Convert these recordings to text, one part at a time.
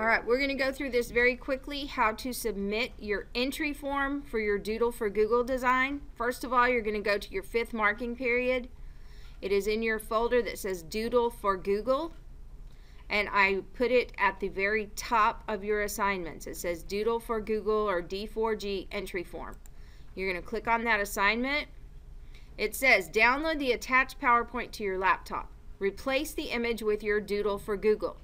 All right, we're going to go through this very quickly, how to submit your entry form for your Doodle for Google design. First of all, you're going to go to your fifth marking period. It is in your folder that says Doodle for Google, and I put it at the very top of your assignments. It says Doodle for Google or D4G entry form. You're going to click on that assignment. It says download the attached PowerPoint to your laptop. Replace the image with your Doodle for Google.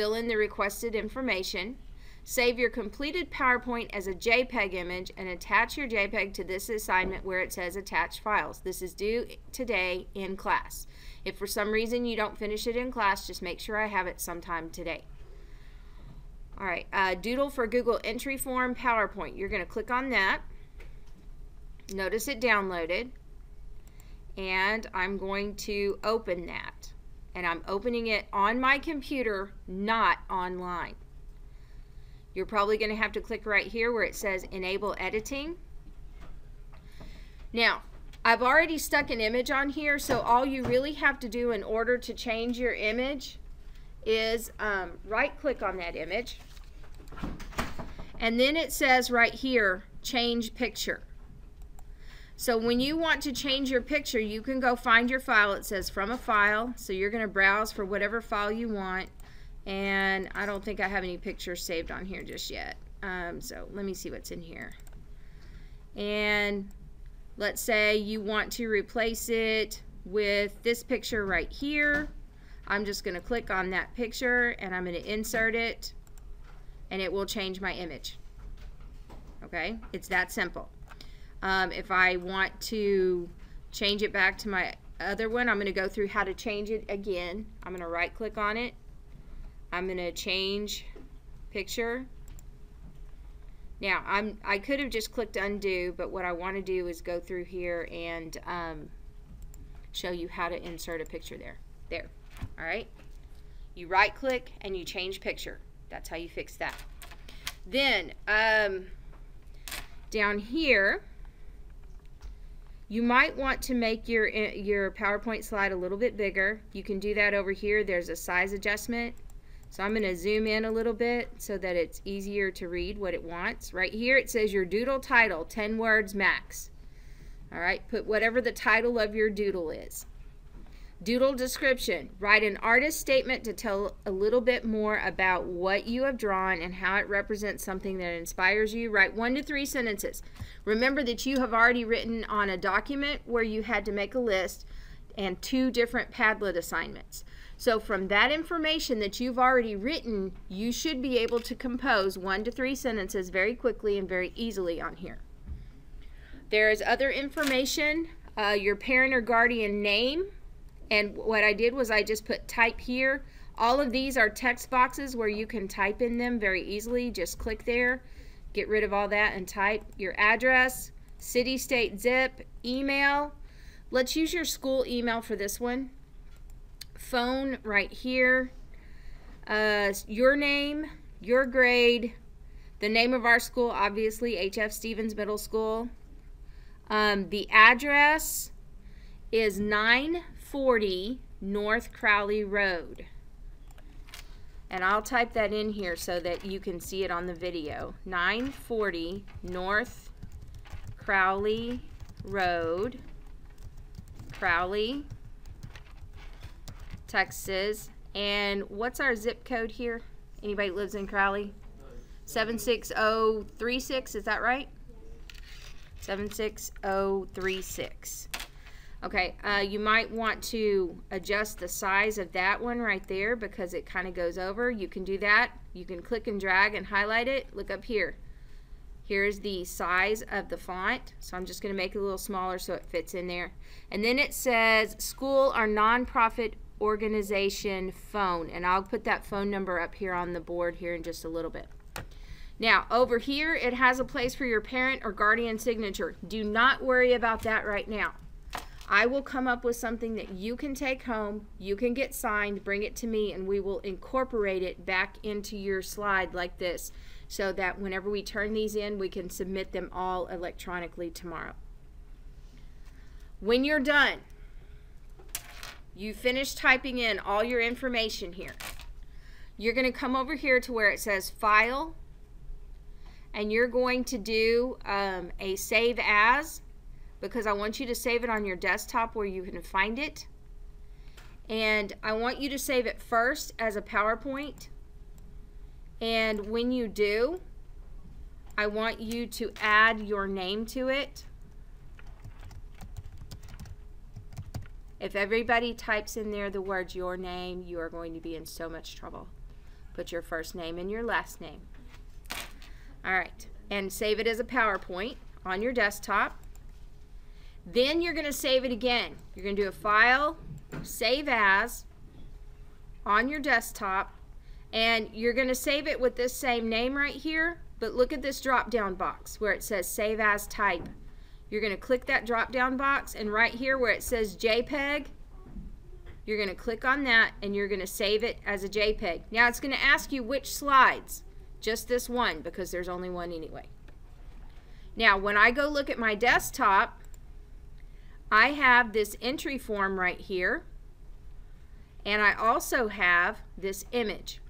Fill in the requested information. Save your completed PowerPoint as a JPEG image and attach your JPEG to this assignment where it says attach files. This is due today in class. If for some reason you don't finish it in class, just make sure I have it sometime today. All right, uh, Doodle for Google entry form PowerPoint. You're going to click on that. Notice it downloaded and I'm going to open that. And I'm opening it on my computer, not online. You're probably going to have to click right here where it says Enable Editing. Now, I've already stuck an image on here, so all you really have to do in order to change your image is um, right-click on that image. And then it says right here, Change Picture. So when you want to change your picture, you can go find your file. It says from a file. So you're going to browse for whatever file you want. And I don't think I have any pictures saved on here just yet. Um, so let me see what's in here. And let's say you want to replace it with this picture right here. I'm just going to click on that picture and I'm going to insert it and it will change my image. Okay, it's that simple. Um, if I want to change it back to my other one, I'm going to go through how to change it again. I'm going to right click on it. I'm going to change picture. Now, I'm, I could have just clicked undo, but what I want to do is go through here and um, show you how to insert a picture there. There. All right. You right click and you change picture. That's how you fix that. Then, um, down here, you might want to make your, eh, your PowerPoint slide a little bit bigger. You can do that over here. There's a size adjustment. So I'm going to zoom in a little bit so that it's easier to read what it wants. Right here it says your doodle title, 10 words max. All right, put whatever the title of your doodle is. Doodle description. Write an artist statement to tell a little bit more about what you have drawn and how it represents something that inspires you. Write one to three sentences. Remember that you have already written on a document where you had to make a list and two different Padlet assignments. So from that information that you've already written, you should be able to compose one to three sentences very quickly and very easily on here. There is other information, uh, your parent or guardian name, and what I did was I just put type here. All of these are text boxes where you can type in them very easily. Just click there, get rid of all that and type your address, city, state, zip, email. Let's use your school email for this one. Phone right here. Uh, your name, your grade, the name of our school, obviously H.F. Stevens Middle School. Um, the address is 9 40 North Crowley Road. And I'll type that in here so that you can see it on the video. 940 North Crowley Road, Crowley, Texas. And what's our zip code here? Anybody lives in Crowley? 76036, is that right? 76036. Okay, uh, you might want to adjust the size of that one right there because it kind of goes over. You can do that. You can click and drag and highlight it. Look up here. Here's the size of the font. So I'm just going to make it a little smaller so it fits in there. And then it says school or nonprofit organization phone. And I'll put that phone number up here on the board here in just a little bit. Now, over here, it has a place for your parent or guardian signature. Do not worry about that right now. I will come up with something that you can take home, you can get signed, bring it to me, and we will incorporate it back into your slide like this so that whenever we turn these in, we can submit them all electronically tomorrow. When you're done, you finish typing in all your information here. you're going to come over here to where it says File, and you're going to do um, a Save As, because I want you to save it on your desktop where you can find it. And I want you to save it first as a PowerPoint. And when you do, I want you to add your name to it. If everybody types in there the words your name, you are going to be in so much trouble. Put your first name and your last name. All right, and save it as a PowerPoint on your desktop. Then you're going to save it again. You're going to do a file, save as, on your desktop, and you're going to save it with this same name right here, but look at this drop down box where it says save as type. You're going to click that drop down box and right here where it says JPEG, you're going to click on that and you're going to save it as a JPEG. Now it's going to ask you which slides. Just this one because there's only one anyway. Now when I go look at my desktop, I have this entry form right here and I also have this image.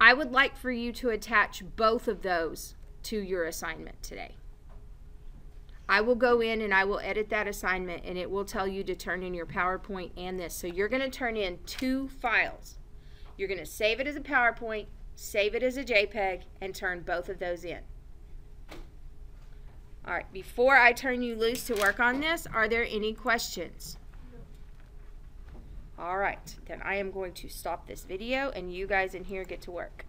I would like for you to attach both of those to your assignment today. I will go in and I will edit that assignment and it will tell you to turn in your PowerPoint and this. So you're going to turn in two files. You're going to save it as a PowerPoint, save it as a JPEG, and turn both of those in. All right, before I turn you loose to work on this, are there any questions? All right, then I am going to stop this video and you guys in here get to work.